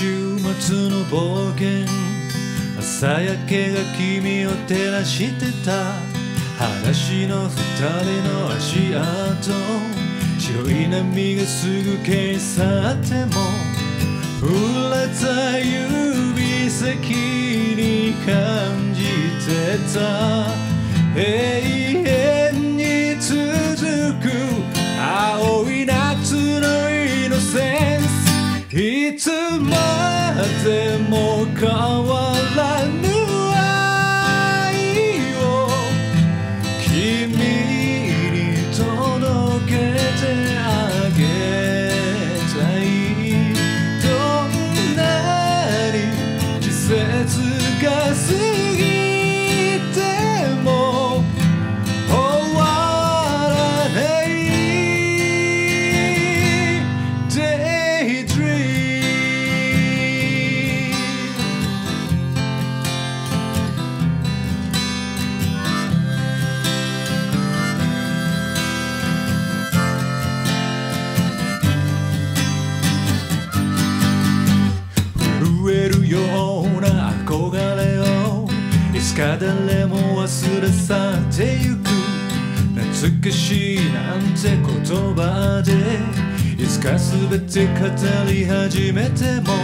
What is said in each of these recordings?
週末の冒険朝焼けが君を照らしてた話の二人の足跡白い波がすぐ消え去っても触れた指先に感じてた永遠に続く青い夏のイノセンスいつまでも変わらぬ愛を君に届けてあげたい。どんなに季節誰も忘れ去ってゆく。懐かしいなんて言葉でいつか全て語り始めても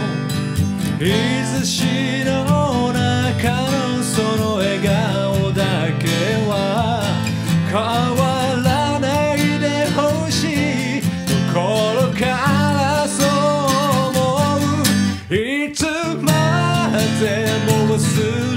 いずしの中のその笑顔だけは変わらないでほしい。心からそう思う。いつまでも忘れ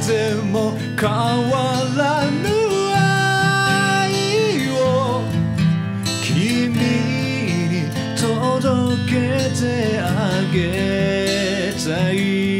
ても変わらぬ愛を君に届けてあげたい。